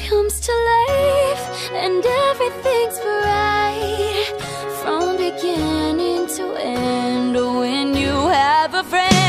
comes to life and everything's bright from beginning to end when you have a friend.